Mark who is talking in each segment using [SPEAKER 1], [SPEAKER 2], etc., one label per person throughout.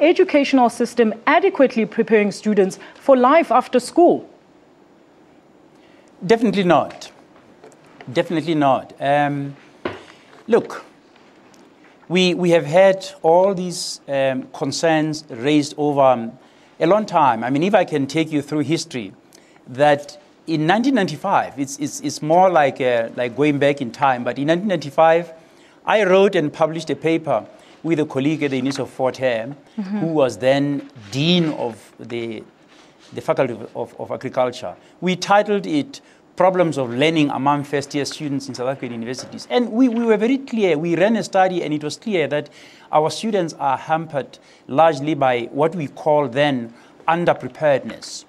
[SPEAKER 1] educational system adequately preparing students for life after school?
[SPEAKER 2] Definitely not. Definitely not. Um, look, we, we have had all these um, concerns raised over um, a long time. I mean, if I can take you through history, that in 1995, it's, it's, it's more like, uh, like going back in time, but in 1995, I wrote and published a paper with a colleague at the University of Fort Hare, mm-hmm. who was then Dean of the, the Faculty of, of Agriculture. We titled it Problems of Learning Among First Year Students in South African Universities. And we, we were very clear, we ran a study, and it was clear that our students are hampered largely by what we call then underpreparedness.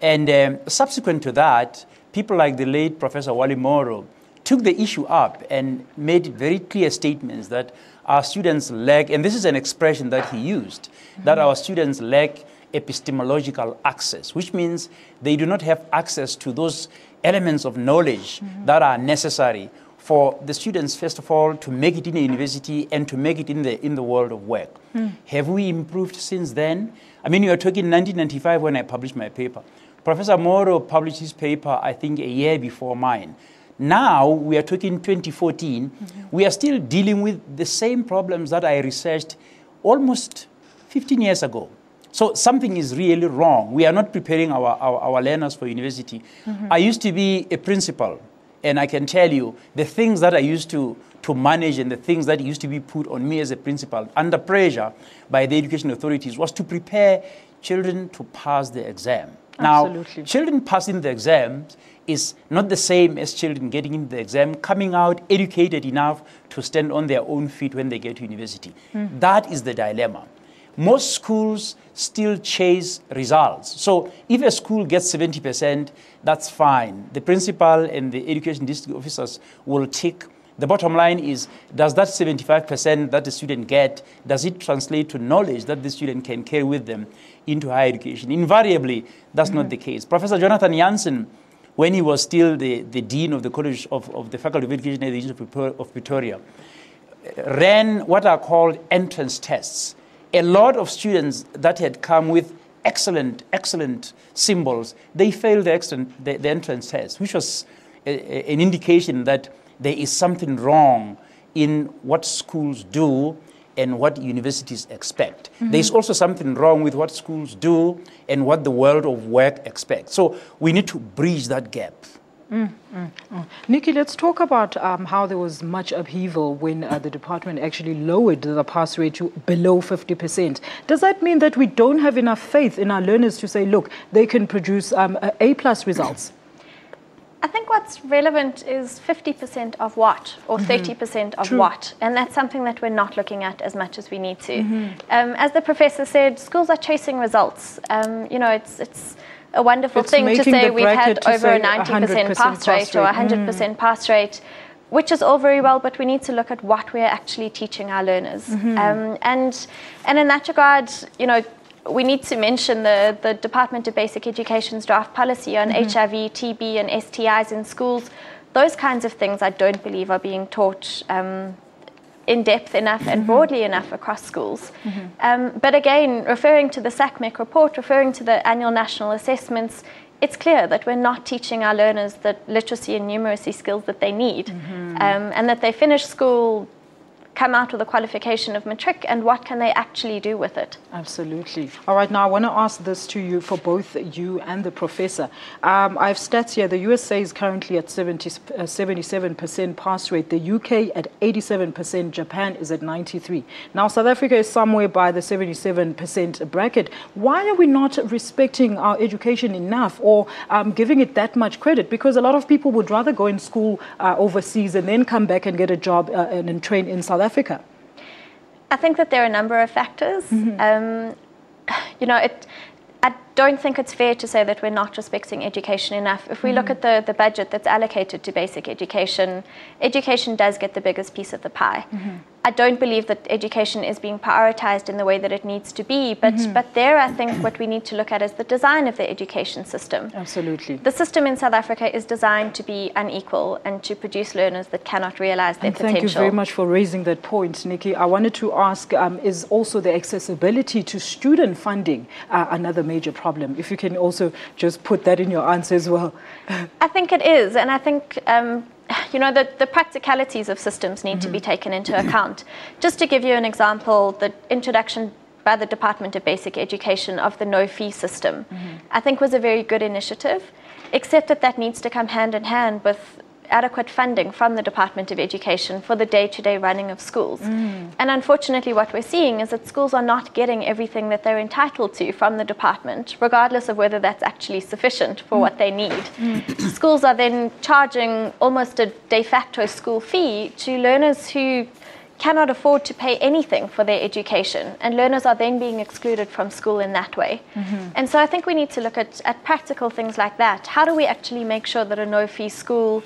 [SPEAKER 2] And um, subsequent to that, people like the late Professor Wally Morrow took the issue up and made very clear statements that our students lack, and this is an expression that he used, mm-hmm. that our students lack epistemological access, which means they do not have access to those elements of knowledge mm-hmm. that are necessary for the students, first of all, to make it in a university and to make it in the, in the world of work. Mm. Have we improved since then? I mean, you are talking 1995 when I published my paper. Professor Morrow published his paper, I think, a year before mine. Now we are talking 2014. Mm-hmm. We are still dealing with the same problems that I researched almost 15 years ago. So something is really wrong. We are not preparing our, our, our learners for university. Mm-hmm. I used to be a principal, and I can tell you the things that I used to, to manage and the things that used to be put on me as a principal under pressure by the education authorities was to prepare children to pass the exam.
[SPEAKER 1] Absolutely.
[SPEAKER 2] Now, children passing the exams is not the same as children getting into the exam, coming out educated enough to stand on their own feet when they get to university. Mm. That is the dilemma. Most schools still chase results. So if a school gets 70%, that's fine. The principal and the education district officers will take the bottom line is, does that 75% that the student get, does it translate to knowledge that the student can carry with them into higher education? Invariably, that's mm-hmm. not the case. Professor Jonathan Jansen when he was still the, the dean of the College of, of the Faculty of Education at the University of Pretoria, ran what are called entrance tests. A lot of students that had come with excellent, excellent symbols, they failed the, the, the entrance test, which was a, a, an indication that there is something wrong in what schools do and what universities expect. Mm-hmm. There's also something wrong with what schools do and what the world of work expects. So we need to bridge that gap.
[SPEAKER 1] Mm, mm, mm. Nikki, let's talk about um, how there was much upheaval when uh, the department actually lowered the pass rate to below 50%. Does that mean that we don't have enough faith in our learners to say, look, they can produce um, A plus results?
[SPEAKER 3] I think what's relevant is 50% of what or mm-hmm. 30% of True. what. And that's something that we're not looking at as much as we need to. Mm-hmm. Um, as the professor said, schools are chasing results. Um, you know, it's, it's a wonderful
[SPEAKER 1] it's
[SPEAKER 3] thing to say we've had over a 90% pass rate, or 100% mm. pass rate which is all very well, but we need to look at what we're actually teaching our learners. Mm-hmm. Um, and, and in that regard, you know, we need to mention the, the Department of Basic Education's draft policy on mm-hmm. HIV, TB, and STIs in schools. Those kinds of things I don't believe are being taught um, in depth enough and mm-hmm. broadly enough across schools. Mm-hmm. Um, but again, referring to the SACMEQ report, referring to the annual national assessments, it's clear that we're not teaching our learners the literacy and numeracy skills that they need, mm-hmm. um, and that they finish school come out with a qualification of matric and what can they actually do with it?
[SPEAKER 1] Absolutely. All right, now I want to ask this to you for both you and the professor. Um, I have stats here. The USA is currently at 70, uh, 77% pass rate, the UK at 87%, Japan is at 93. Now, South Africa is somewhere by the 77% bracket. Why are we not respecting our education enough or um, giving it that much credit? Because a lot of people would rather go in school uh, overseas and then come back and get a job uh, and, and train in South Africa?
[SPEAKER 3] I think that there are a number of factors. Mm-hmm. Um, you know, it, I don't think it's fair to say that we're not respecting education enough. If we mm look at the, the budget that's allocated to basic education, education does get the biggest piece of the pie. Mm-hmm. I don't believe that education is being prioritized in the way that it needs to be. But, mm-hmm. but there, I think what we need to look at is the design of the education system.
[SPEAKER 1] Absolutely.
[SPEAKER 3] The system in South Africa is designed to be unequal and to produce learners that cannot realize their
[SPEAKER 1] and
[SPEAKER 3] potential.
[SPEAKER 1] Thank you very much for raising that point, Nikki. I wanted to ask um, is also the accessibility to student funding uh, another major problem? If you can also just put that in your answer as well.
[SPEAKER 3] I think it is. And I think. Um, you know, the, the practicalities of systems need mm-hmm. to be mm-hmm. taken into account. Just to give you an example, the introduction by the Department of Basic Education of the no fee system, mm-hmm. I think was a very good initiative, except that that needs to come hand in hand with adequate funding from the Department of Education for the day to day running of schools. Mm. And unfortunately, what we're seeing is that schools are not getting everything that they're entitled to from the department, regardless of whether that's actually sufficient for mm. what they need. Mm. Schools are then charging almost a de facto school fee to learners who cannot afford to pay anything for their education, and learners are then being excluded from school in that way. Mm-hmm. And so I think we need to look at, at practical things like that. How do we actually make sure that a no fee school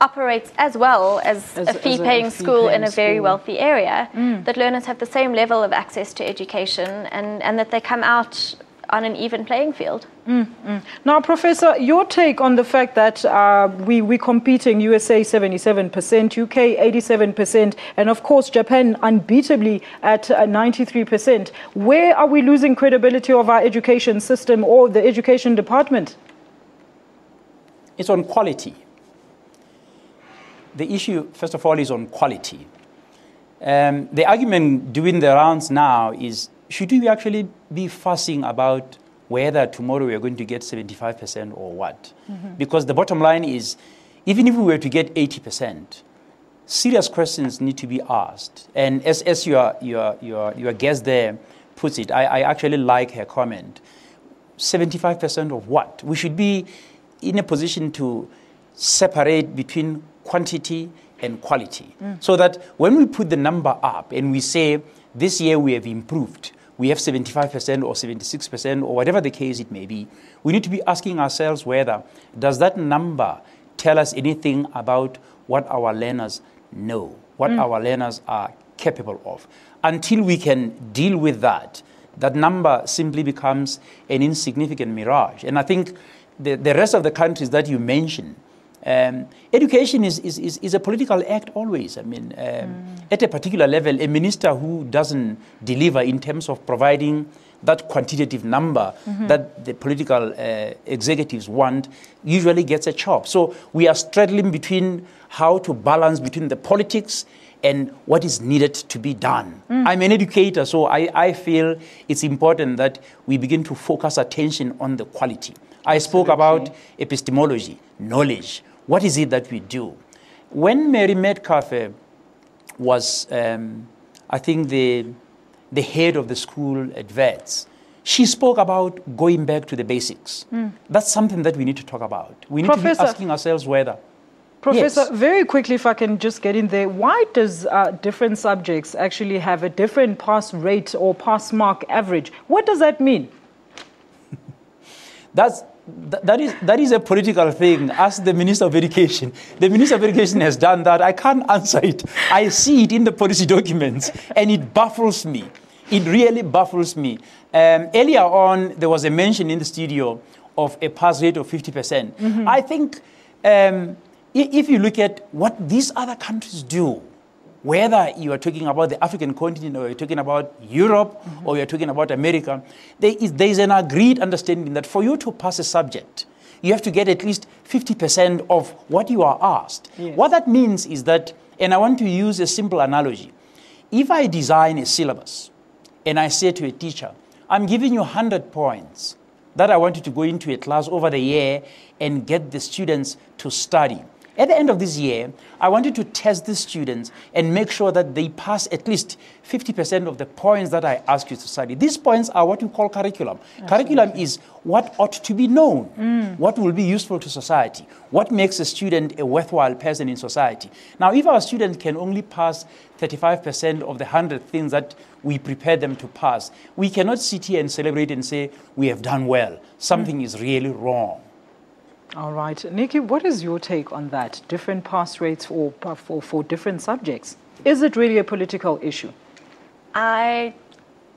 [SPEAKER 3] operates as well as, as a fee paying fee school in a very school. wealthy area, mm. that learners have the same level of access to education and, and that they come out on an even playing field.
[SPEAKER 1] Mm, mm. Now, Professor, your take on the fact that uh, we, we're competing USA 77%, UK 87%, and of course Japan unbeatably at uh, 93%. Where are we losing credibility of our education system or the education department?
[SPEAKER 2] It's on quality the issue, first of all, is on quality. Um, the argument doing the rounds now is should we actually be fussing about whether tomorrow we are going to get 75% or what? Mm-hmm. Because the bottom line is even if we were to get 80%, serious questions need to be asked. And as, as your, your, your, your guest there puts it, I, I actually like her comment. 75% of what? We should be in a position to separate between quantity and quality. Mm. So that when we put the number up and we say, this year we have improved, we have 75% or 76% or whatever the case it may be, we need to be asking ourselves whether does that number tell us anything about what our learners know, what mm. our learners are capable of. Until we can deal with that, that number simply becomes an insignificant mirage. And I think the, the rest of the countries that you mentioned, um, education is, is, is, is, a political act always. I mean, um, mm. at a particular level, a minister who doesn't deliver in terms of providing that quantitative number mm-hmm. that the political uh, executives want usually gets a chop. So we are straddling between how to balance between the politics and what is needed to be done. Mm. I'm an educator, so I, I feel it's important that we begin to focus attention on the quality. I spoke about epistemology, knowledge. What is it that we do? When Mary Metcalfe was, um, I think, the, the head of the school at Wits, she spoke about going back to the basics. Mm. That's something that we need to talk about. We need Professor, to be asking ourselves whether.
[SPEAKER 1] Professor, yes. very quickly, if I can just get in there, why does uh, different subjects actually have a different pass rate or pass mark average? What does that mean?
[SPEAKER 2] That's that, is, that is a political thing. Ask the Minister of Education. The Minister of Education has done that. I can't answer it. I see it in the policy documents, and it baffles me. It really baffles me. Um, earlier on, there was a mention in the studio of a pass rate of 50%. percent mm hmm I think um, if you look at what these other countries do, whether you are talking about the African continent or you're talking about Europe mm-hmm. or you're talking about America, there is, there is an agreed understanding that for you to pass a subject, you have to get at least 50% of what you are asked. Yes. What that means is that, and I want to use a simple analogy. If I design a syllabus and I say to a teacher, I'm giving you 100 points that I want you to go into a class over the year and get the students to study. At the end of this year, I wanted to test the students and make sure that they pass at least 50% of the points that I ask you to study. These points are what we call curriculum. Absolutely. Curriculum is what ought to be known, mm. what will be useful to society, what makes a student a worthwhile person in society. Now, if our students can only pass 35% of the 100 things that we prepare them to pass, we cannot sit here and celebrate and say, we have done well. Something mm. is really wrong.
[SPEAKER 1] All right. Nikki, what is your take on that? Different pass rates for, for, for different subjects? Is it really a political issue?
[SPEAKER 3] I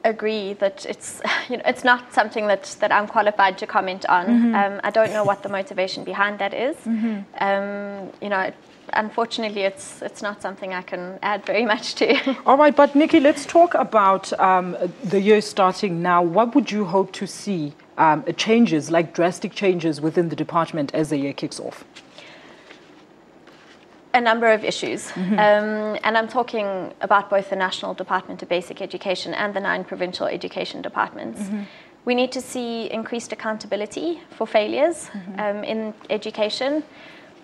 [SPEAKER 3] agree that it's you know it's not something that that I'm qualified to comment on. Mm-hmm. Um, I don't know what the motivation behind that is. Mm-hmm. Um, you know. Unfortunately, it's it's not something I can add very much to.
[SPEAKER 1] All right, but Nikki, let's talk about um, the year starting now. What would you hope to see um, changes, like drastic changes within the department as the year kicks off?
[SPEAKER 3] a number of issues. Mm-hmm. Um, and I'm talking about both the National Department of Basic Education and the nine provincial education departments. Mm-hmm. We need to see increased accountability for failures mm-hmm. um, in education.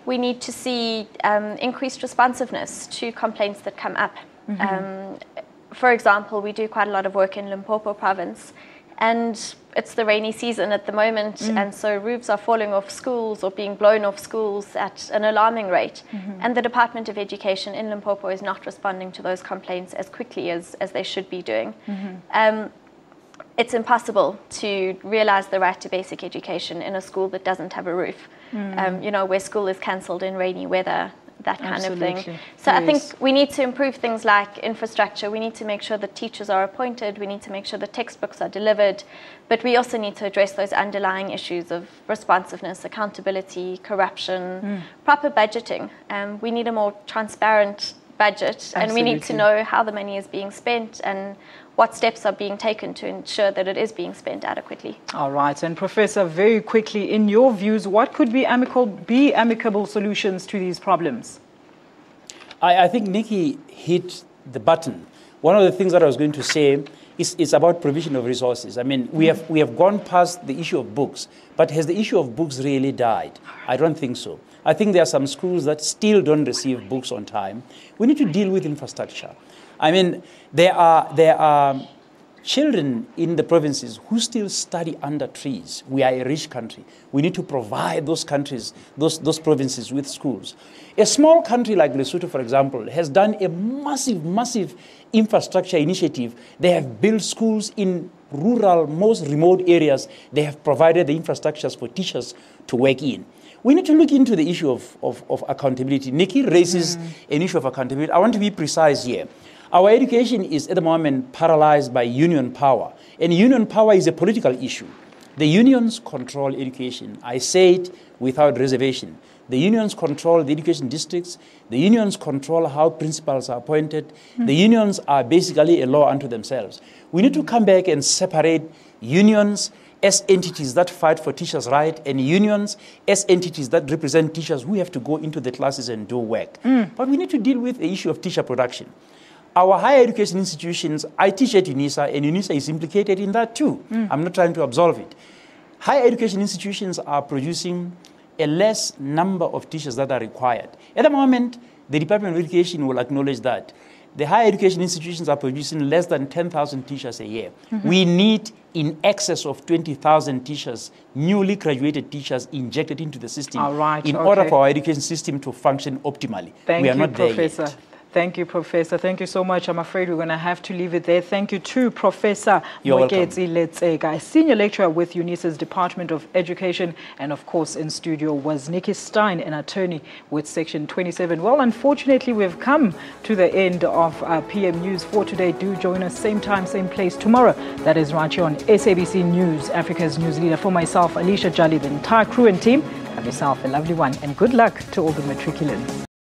[SPEAKER 3] We need to see um, increased responsiveness to complaints that come up. Mm-hmm. Um, for example, we do quite a lot of work in Limpopo province and it's the rainy season at the moment, mm. and so roofs are falling off schools or being blown off schools at an alarming rate. Mm-hmm. And the Department of Education in Limpopo is not responding to those complaints as quickly as, as they should be doing. Mm-hmm. Um, it's impossible to realize the right to basic education in a school that doesn't have a roof. Mm. Um, you know, where school is cancelled in rainy weather, that kind Absolutely. of thing. So yes. I think we need to improve things like infrastructure. We need to make sure that teachers are appointed. We need to make sure the textbooks are delivered. But we also need to address those underlying issues of responsiveness, accountability, corruption, mm. proper budgeting. Um, we need a more transparent budget Absolutely. and we need to know how the money is being spent and what steps are being taken to ensure that it is being spent adequately.
[SPEAKER 1] All right, and Professor, very quickly, in your views, what could be amicable, be amicable solutions to these problems?
[SPEAKER 2] I, I think Nikki hit the button. One of the things that I was going to say is, is about provision of resources. I mean, we have, we have gone past the issue of books, but has the issue of books really died? I don't think so. I think there are some schools that still don't receive books on time. We need to deal with infrastructure. I mean, there are, there are children in the provinces who still study under trees. We are a rich country. We need to provide those countries, those, those provinces with schools. A small country like Lesotho, for example, has done a massive, massive infrastructure initiative. They have built schools in rural, most remote areas. They have provided the infrastructures for teachers to work in. We need to look into the issue of, of, of accountability. Nikki raises mm. an issue of accountability. I want to be precise here. Our education is at the moment paralyzed by union power, and union power is a political issue. The unions control education. I say it without reservation. The unions control the education districts. The unions control how principals are appointed. Mm-hmm. The unions are basically a law unto themselves. We need to come back and separate unions as entities that fight for teachers' rights and unions as entities that represent teachers who have to go into the classes and do work. Mm. But we need to deal with the issue of teacher production. Our higher education institutions, I teach at UNISA, and UNISA is implicated in that too. Mm. I'm not trying to absolve it. Higher education institutions are producing a less number of teachers that are required. At the moment, the Department of Education will acknowledge that. The higher education institutions are producing less than 10,000 teachers a year. Mm-hmm. We need in excess of 20,000 teachers, newly graduated teachers injected into the system in okay. order for our education system to function optimally.
[SPEAKER 1] Thank
[SPEAKER 2] we are
[SPEAKER 1] you,
[SPEAKER 2] not
[SPEAKER 1] Professor.
[SPEAKER 2] There yet.
[SPEAKER 1] Thank you, Professor. Thank you so much. I'm afraid we're going to have to leave it there. Thank you to Professor Moeketsi Letseka, Senior Lecturer with UNISA's Department of Education. And of course, in studio was Nikki Steyn, an attorney with Section 27. Well, unfortunately, we've come to the end of uh, PM News for today. Do join us same time, same place tomorrow. That is right here on SABC News, Africa's news leader. For myself, Alicia Jali, the entire crew and team, have yourself a lovely one. And good luck to all the matriculants.